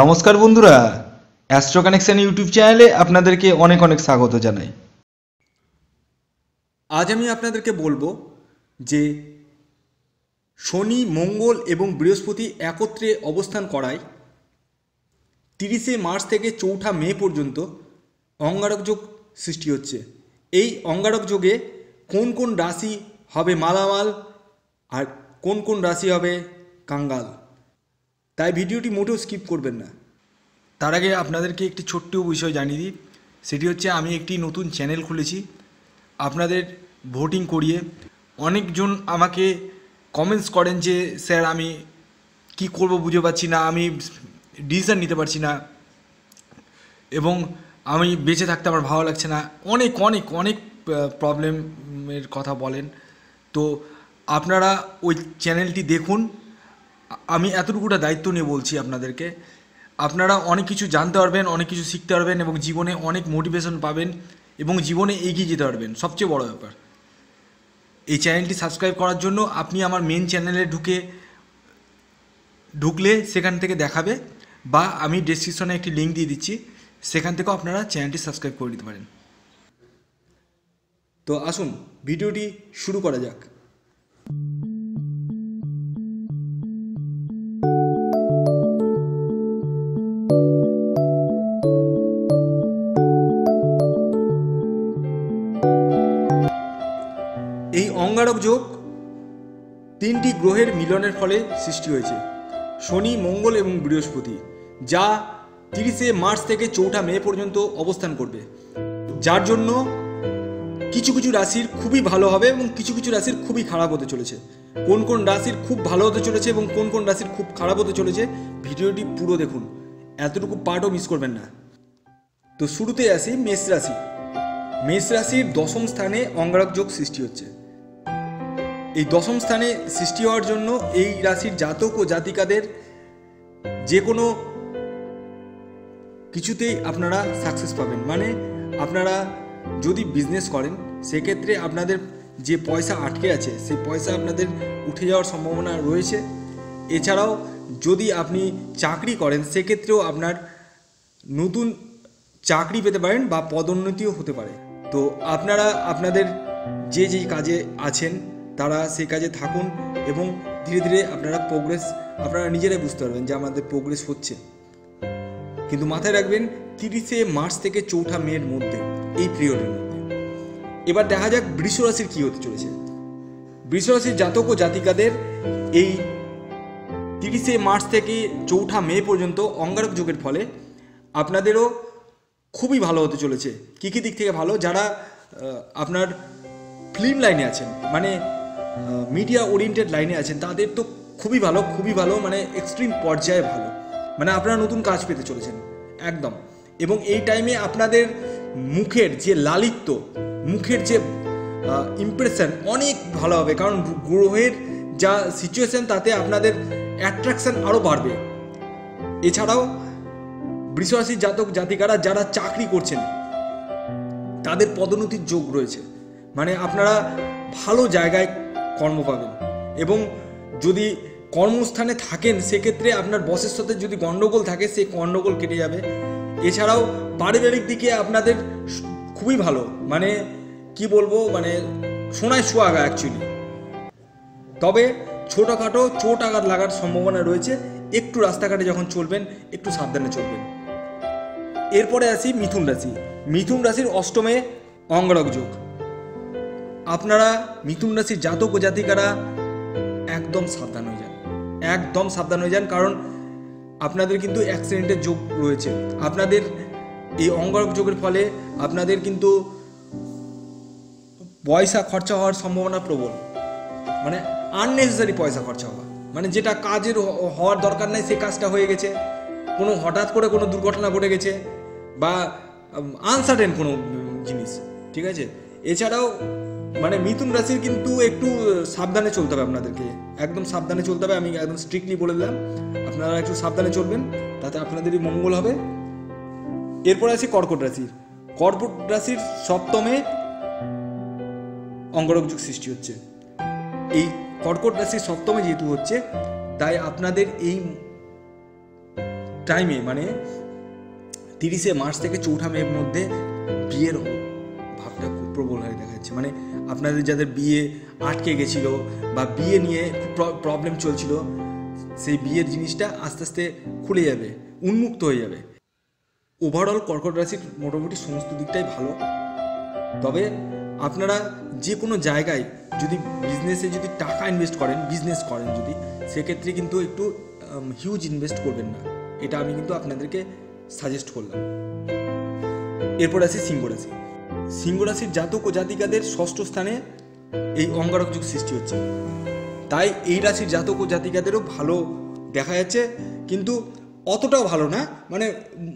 নমস্কার বন্ধুরা astro connection YouTube চ্যানেলে আপনাদেরকে অনেক অনেক স্বাগত জানাই। আজ আমি আপনাদেরকে বলব যে শনি, মঙ্গল এবং বৃহস্পতি একত্রে অবস্থান করায় তিরিশে মার্চ থেকে চৌঠা মে পর্যন্ত অঙ্গারক যোগ সৃষ্টি হচ্ছে। এই অঙ্গারক যোগে কোন কোন রাশি হবে মালামাল আর কোন কোন রাশি হবে কাঙ্গাল? তাই ভিডিওটি মোটেও স্কিপ করবেন না। তার আগে আপনাদেরকে একটি ছোট্ট বিষয় জানিয়ে দিই। সেটি হচ্ছে, আমি একটি নতুন চ্যানেল খুলেছি। আপনাদের ভোটিং করিয়ে অনেকজন আমাকে কমেন্টস করেন যে, স্যার, আমি কি করব বুঝে পাচ্ছি না, আমি ডিসিশন নিতে পারছি না এবং আমি বেঁচে থাকতে আমার ভালো লাগছে না। অনেক অনেক অনেক প্রবলেমের কথা বলেন। তো আপনারা ওই চ্যানেলটি দেখুন। আমি এতটুকুটা দায়িত্ব নিয়ে বলছি আপনাদেরকে। আপনারা অনেক কিছু জানতে পারবেন, অনেক কিছু শিখতে পারবেন এবং জীবনে অনেক মোটিভেশন পাবেন এবং জীবনে এগিয়ে যেতে পারবেন। সবচেয়ে বড় ব্যাপার। এই চ্যানেলটি সাবস্ক্রাইব করার জন্য আপনি আমার মেন চ্যানেলে ঢুকে, ঢুকলে সেখান থেকে দেখাবে বা আমি ডেসক্রিপশনে একটি লিঙ্ক দিয়ে দিচ্ছি, সেখান থেকেও আপনারা চ্যানেলটি সাবস্ক্রাইব করে দিতে পারেন। তো আসুন, ভিডিওটি শুরু করা যাক। অঙ্গারক যোগ তিনটি গ্রহের মিলনের ফলে সৃষ্টি হয়েছে। শনি, মঙ্গল এবং বৃহস্পতি, যা তিরিশে মার্চ থেকে চৌঠা মে পর্যন্ত অবস্থান করবে। যার জন্য কিছু কিছু রাশির খুবই ভালো হবে এবং কিছু কিছু রাশির খুবই খারাপ হতে চলেছে। কোন কোন রাশির খুব ভালো হতে চলেছে এবং কোন কোন রাশির খুব খারাপ হতে চলেছে, ভিডিওটি পুরো দেখুন। এতটুকু পার্টও মিস করবেন না। তো শুরুতে আসি মেষ রাশি। মেষ রাশির দশম স্থানে অঙ্গারক যোগ সৃষ্টি হচ্ছে। এই দশম স্থানে সৃষ্টি হওয়ার জন্য এই রাশির জাতক ও জাতিকাদের যে কোনো কিছুতেই আপনারা সাকসেস পাবেন। মানে আপনারা যদি বিজনেস করেন, সেক্ষেত্রে আপনাদের যে পয়সা আটকে আছে, সেই পয়সা আপনাদের উঠে যাওয়ার সম্ভাবনা রয়েছে। এছাড়াও যদি আপনি চাকরি করেন, সেক্ষেত্রেও আপনার নতুন চাকরি পেতে পারেন বা পদোন্নতিও হতে পারে। তো আপনারা, আপনাদের যে যে কাজে আছেন তারা সেই কাজে থাকুন এবং ধীরে ধীরে আপনারা প্রোগ্রেস আপনারা নিজেরাই বুঝতে পারবেন যে আমাদের প্রোগ্রেস হচ্ছে। কিন্তু মাথায় রাখবেন, তিরিশে মার্চ থেকে চৌঠা মের মধ্যে, এই পিরিয়ডের মধ্যে। এবার দেখা যাক বৃষ রাশির কী হতে চলেছে। বৃষ রাশির জাতক ও জাতিকাদের এই তিরিশে মার্চ থেকে চৌঠা মে পর্যন্ত অঙ্গারক যুগের ফলে আপনাদেরও খুবই ভালো হতে চলেছে। কী কী দিক থেকে ভালো? যারা আপনার ফিল্ম লাইনে আছেন মানে মিডিয়া ওরিয়েন্টেড লাইনে আছেন, তাদের তো খুবই ভালো খুবই ভালো মানে এক্সট্রিম পর্যায়ে ভালো। মানে আপনারা নতুন কাজ পেতে চলেছেন, একদম। এবং এই টাইমে আপনাদের মুখের যে লালিত্য, মুখের যে ইমপ্রেশন অনেক ভালো হবে। কারণ গ্রহের যা সিচুয়েশন তাতে আপনাদের অ্যাট্রাকশন আরও বাড়বে। এছাড়াও বৃষরাশির জাতক জাতিকারা যারা চাকরি করছেন, তাদের পদোন্নতির যোগ রয়েছে। মানে আপনারা ভালো জায়গায় কর্ম পাবেন এবং যদি কর্মস্থানে থাকেন, সেক্ষেত্রে আপনার বসের সাথে যদি গণ্ডগোল থাকে, সেই গণ্ডগোল কেটে যাবে। এছাড়াও পারিবারিক দিকে আপনাদের খুবই ভালো। মানে কি বলব মানে সোনায় সোয়াগা অ্যাকচুয়ালি তবে ছোটোখাটো চোট আঘাত লাগার সম্ভাবনা রয়েছে। একটু রাস্তাঘাটে যখন চলবেন, একটু সাবধানে চলবেন। এরপরে আসি মিথুন রাশি। মিথুন রাশির অষ্টমে অঙ্গরক যোগ। আপনারা মিথুন রাশির জাতক ও জাতিকারা একদম সাবধান হয়ে যান। একদম সাবধান হয়ে যান কারণ আপনাদের কিন্তু অ্যাক্সিডেন্টের যোগ রয়েছে। আপনাদের এই অঙ্গরক যোগের ফলে আপনাদের কিন্তু পয়সা খরচা হওয়ার সম্ভাবনা প্রবল। মানে আননেসেসারি পয়সা খরচা হওয়া। মানে যেটা কাজের হওয়ার দরকার নাই সেই কাজটা হয়ে গেছে। কোনো হঠাৎ করে কোনো দুর্ঘটনা ঘটে গেছে বা আনসার্টেন কোনো জিনিস, ঠিক আছে? এছাড়াও মানে মিথুন রাশির কিন্তু একটু সাবধানে চলতে হবে আপনাদেরকে। একদম সাবধানে চলতে হবে, আমি একদম স্ট্রিক্টলি বলে দিলাম। আপনারা একটু সাবধানে চলবেন, তাতে আপনাদেরই মঙ্গল হবে। এরপর আছে কর্কট রাশির। কর্কট রাশির সপ্তমে অঙ্গরক যুগ সৃষ্টি হচ্ছে। এই কর্কট রাশির সপ্তমে যেহেতু হচ্ছে, তাই আপনাদের এই টাইমে মানে তিরিশে মার্চ থেকে চৌঠা মের মধ্যে বিয়ের যাচ্ছে মানে আপনাদের যাদের বিয়ে আটকে গেছিল বা বিয়ে নিয়ে প্রবলেম চলছিল, সেই বিয়ের জিনিসটা আস্তে আস্তে খুলে যাবে, উন্মুক্ত হয়ে যাবে। ওভারঅল কর্কট রাশির মোটামুটি সমস্ত দিকটাই ভালো। তবে আপনারা যে কোনো জায়গায় যদি বিজনেসে যদি টাকা ইনভেস্ট করেন বিজনেস করেন যদি, সেক্ষেত্রে কিন্তু একটু হিউজ ইনভেস্ট করবেন না। এটা আমি কিন্তু আপনাদেরকে সাজেস্ট করলাম। এরপর আসি সিংহ রাশি। সিংহ রাশির জাতক ও জাতিকাদের ষষ্ঠ স্থানে এই অঙ্গারক যুগ সৃষ্টি হচ্ছে। তাই এই রাশির জাতক ও জাতিকাদেরও ভালো দেখা যাচ্ছে, কিন্তু অতটাও ভালো না মানে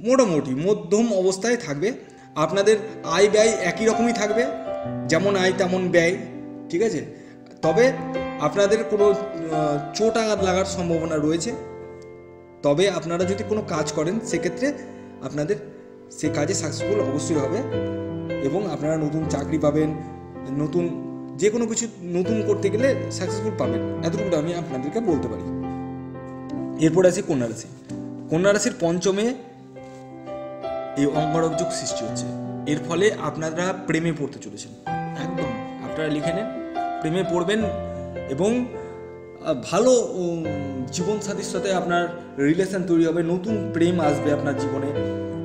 মোটামুটি মধ্যম অবস্থায় থাকবে। আপনাদের আয় ব্যয় একই রকমই থাকবে, যেমন আয় তেমন ব্যয়, ঠিক আছে? তবে আপনাদের কোনো চোট আঘাত লাগার সম্ভাবনা রয়েছে। তবে আপনারা যদি কোনো কাজ করেন, সেক্ষেত্রে আপনাদের সে কাজে সাকসেসফুল অবশ্যই হবে এবং আপনারা নতুন চাকরি পাবেন, নতুন যে কোনো কিছু নতুন করতে গেলে সাকসেসফুল পাবেন। এতটুকু আমি আপনাদেরকে বলতে পারি। এরপর আছে কন্যা রাশি কন্যা রাশির পঞ্চমে এই অঙ্গরক সৃষ্টি হচ্ছে। এর ফলে আপনারা প্রেমে পড়তে চলেছেন। একদম, আপনারা লিখে নেন, প্রেমে পড়বেন এবং ভালো জীবনসাথীর সাথে আপনার রিলেশন তৈরি হবে, নতুন প্রেম আসবে আপনার জীবনে।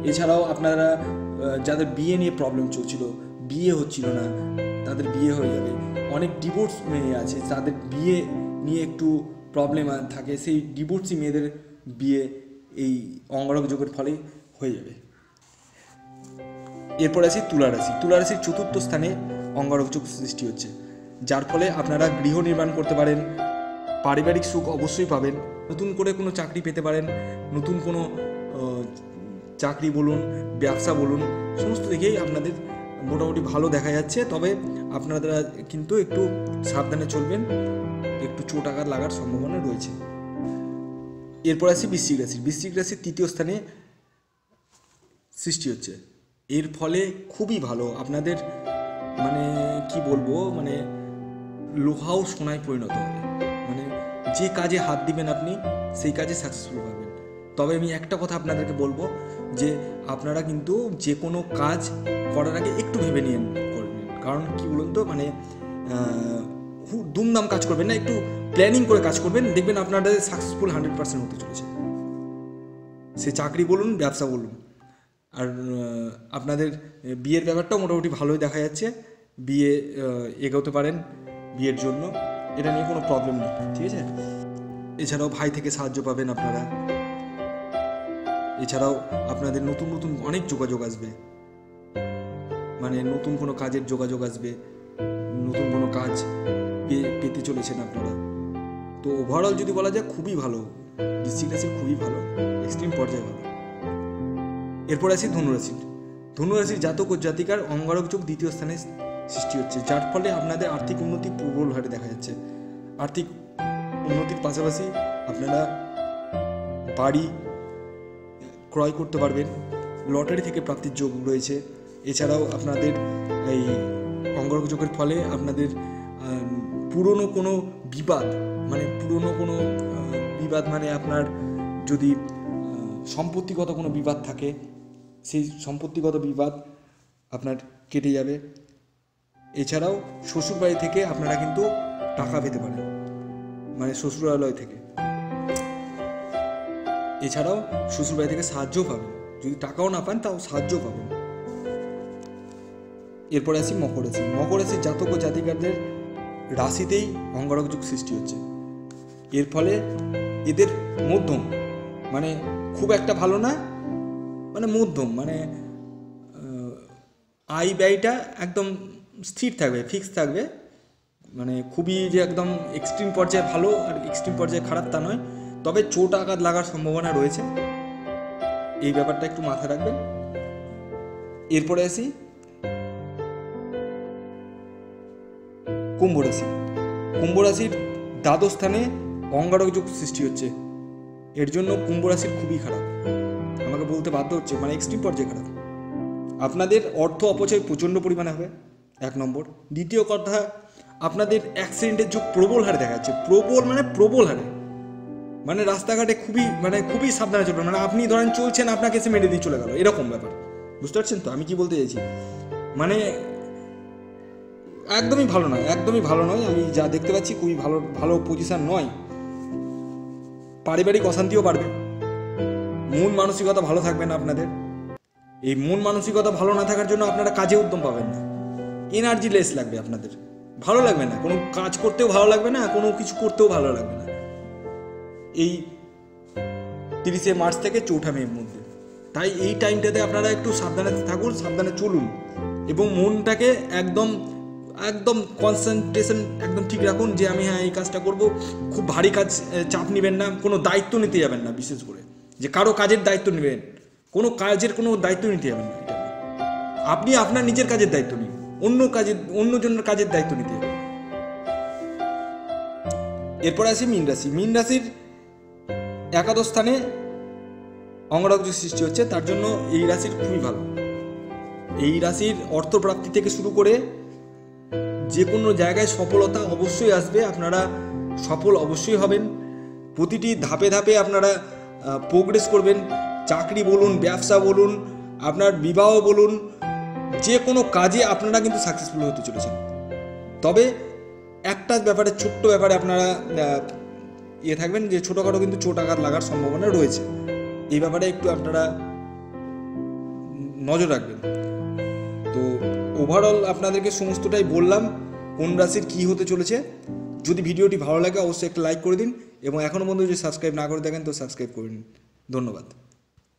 এছাড়াও আপনারা যাদের বিয়ে নিয়ে প্রবলেম চলছিল, বিয়ে হচ্ছিল না, তাদের বিয়ে হয়ে যাবে। অনেক ডিভোর্স মেয়ে আছে, তাদের বিয়ে নিয়ে একটু প্রবলেম থাকে, সেই ডিভোর্সি মেয়েদের বিয়ে এই অঙ্গরক যোগের ফলে হয়ে যাবে। এরপর আসি তুলা রাশি। তুলা রাশির চতুর্থ স্থানে অঙ্গারক যুগ সৃষ্টি হচ্ছে। যার ফলে আপনারা গৃহ নির্মাণ করতে পারেন, পারিবারিক সুখ অবশ্যই পাবেন, নতুন করে কোনো চাকরি পেতে পারেন, নতুন কোনো চাকরি বলুন, ব্যবসা বলুন, সমস্ত দিকেই আপনাদের মোটামুটি ভালো দেখা যাচ্ছে। তবে আপনারা কিন্তু একটু সাবধানে চলবেন, একটু চোট আঘাত লাগার সম্ভাবনা রয়েছে। এরপর আসি বৃশ্চিক রাশি। বৃশ্চিক রাশির তৃতীয় স্থানে সৃষ্টি হচ্ছে। এর ফলে খুবই ভালো। আপনাদের মানে কি বলব মানে লোহাও সোনায় পরিণত হবে। মানে যে কাজে হাত দিবেন আপনি, সেই কাজে সাকসেসফুল হবেন তবে আমি একটা কথা আপনাদেরকে বলব যে আপনারা কিন্তু যে কোনো কাজ করার আগে একটু ভেবে নিয়ে করবেন কারণ কি বলুন তো মানে দুমদাম কাজ করবেন না, একটু প্ল্যানিং করে কাজ করবেন, দেখবেন আপনাদের সাকসেসফুল হান্ড্রেড পার্সেন্ট হতে চলেছে। সে চাকরি বলুন, ব্যবসা বলুন। আর আপনাদের বিয়ের ব্যাপারটাও মোটামুটি ভালোই দেখা যাচ্ছে। বিয়ে এগোতে পারেন বিয়ের জন্য। এটা নিয়ে কোনো প্রবলেম নেই, ঠিক আছে? এছাড়াও ভাই থেকে সাহায্য পাবেন আপনারা। এছাড়াও আপনাদের নতুন নতুন অনেক যোগাযোগ আসবে। মানে নতুন কোনো কাজের যোগাযোগ আসবে, নতুন কোনো কাজ পেতে চলেছেন আপনারা। তো ওভারঅল যদি বলা যায় খুবই ভালো বৃশ্চিক রাশি খুবই ভালো এক্সট্রিম পর্যায়ে ভালো। এরপর আসি ধনুরাশি ধনুরাশির জাতক ও জাতিকার অঙ্গারক যোগ দ্বিতীয় স্থানে সৃষ্টি হচ্ছে, যার ফলে আপনাদের আর্থিক উন্নতি প্রবল হারে দেখা যাচ্ছে। আর্থিক উন্নতির পাশাপাশি আপনারা বাড়ি ক্রয় করতে পারবেন। লটারি থেকে প্রাপ্তির যোগ রয়েছে। এছাড়াও আপনাদের এই অঙ্গরক যোগের ফলে আপনাদের পুরনো কোনো বিবাদ মানে পুরনো কোনো বিবাদ মানে আপনার যদি সম্পত্তিগত কোনো বিবাদ থাকে, সেই সম্পত্তিগত বিবাদ আপনার কেটে যাবে। এছাড়াও শ্বশুরবাড়ি থেকে আপনারা কিন্তু টাকা পেতে পারেন মানে শ্বশুরালয় থেকে। এছাড়াও শ্বশুরবাড়ি থেকে সাহায্যও পাবেন। যদি টাকাও না পান, তাও সাহায্য পাবেন। এরপরে আসি মকর রাশি। মকর রাশির জাতক ও জাতিকারদের রাশিতেই অঙ্গারক যুগ সৃষ্টি হচ্ছে। এর ফলে এদের মধ্যম মানে খুব একটা ভালো না মানে মধ্যম মানে আয় ব্যয়টা একদম স্থির থাকবে ফিক্স থাকবে। মানে খুবই যে একদম এক্সট্রিম পর্যায়ে ভালো আর এক্সট্রিম পর্যায়ে খারাপ তা নয়। তবে চোট আঘাত লাগার সম্ভাবনা রয়েছে। এই ব্যাপারটা একটু মাথায় রাখবেন। এরপরে আসি। কুম্ভ রাশি। কুম্ভ রাশির দ্বাদশ স্থানে অঙ্গারক যুগ সৃষ্টি হচ্ছে। এর জন্য কুম্ভ রাশির খুবই খারাপ। আমাকে বলতে বাধ্য হচ্ছে মানে এক্সট্রিম পর্যায়ে খারাপ। আপনাদের অর্থ অপচয় প্রচণ্ড পরিমাণে হবে। এক নম্বর। দ্বিতীয় কথা, আপনাদের অ্যাক্সিডেন্টের যুগ প্রবল হারে দেখা যাচ্ছে, প্রবল মানে প্রবল হারে। মানে রাস্তাঘাটে খুবই মানে খুবই সাবধানে চলবেন। মানে আপনি ধরেন চলছেন, আপনাকে এসে মেরে দিয়ে চলে গেল। এরকম ব্যাপার। বুঝতে পারছেন তো? আমি কি বলতে চাইছি? মানে একদমই ভালো নয়, একদমই ভালো নয়। আমি যা দেখতে পাচ্ছি, খুবই ভালো ভালো পজিশন নয়। পারিবারিক অশান্তিও বাড়বে। মন মানসিকতা ভালো থাকবে না আপনাদের। এই মন মানসিকতা ভালো না থাকার জন্য আপনারা কাজে উদ্যম পাবেন না। এনার্জি লেস লাগবে আপনাদের। ভালো লাগবে না। কোনো কাজ করতেও ভালো লাগবে না, কোনো কিছু করতেও ভালো লাগবে না। এই তিরিশে মার্চ থেকে চৌঠা মের মধ্যে। তাই এই টাইমটাতে আপনারা একটু সাবধানে থাকুন, সাবধানে চলুন এবং মনটাকে একদম একদম কনসেন্ট্রেশন একদম ঠিক রাখুন যে আমি হ্যাঁ এই কাজটা করব। খুব ভারী কাজ চাপ নেবেন না, কোনো দায়িত্ব নিতে যাবেন না বিশেষ করে। যে কারও কাজের দায়িত্ব নেবেন, কোনো কাজের কোনো দায়িত্ব নিতে যাবেন না এটা আপনি আপনার নিজের কাজের দায়িত্ব নিন, অন্য কাজের, অন্যজনের কাজের দায়িত্ব নিতে যাবেন। এরপর আসি মীন রাশি। মীন রাশির একাদশ স্থানে অঙ্গরাজ্য সৃষ্টি হচ্ছে, তার জন্য এই রাশির খুবই ভালো। এই রাশির অর্থপ্রাপ্তি থেকে শুরু করে যে কোনো জায়গায় সফলতা অবশ্যই আসবে, আপনারা সফল অবশ্যই হবেন। প্রতিটি ধাপে ধাপে আপনারা প্রোগ্রেস করবেন। চাকরি বলুন, ব্যবসা বলুন, আপনার বিবাহ বলুন যে কোনো কাজে আপনারা কিন্তু সাকসেসফুল হতে চলেছেন। তবে একটা ব্যাপারে, ছোট্ট ব্যাপারে আপনারা ইয়ে থাকবেন যে ছোটোখাটো কিন্তু চোট আঘাত লাগার সম্ভাবনা রয়েছে। এই ব্যাপারে একটু আপনারা নজর রাখবেন। তো ওভারঅল আপনাদেরকে সমস্তটাই বললাম, কোন রাশির কী হতে চলেছে। যদি ভিডিওটি ভালো লাগে অবশ্যই একটা লাইক করে দিন এবং এখনও পর্যন্ত যদি সাবস্ক্রাইব না করে দেখেন তো সাবস্ক্রাইব করে নিন। ধন্যবাদ।